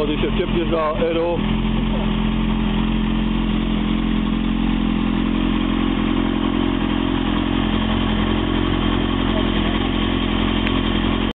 No, když je v Čepně za Ero,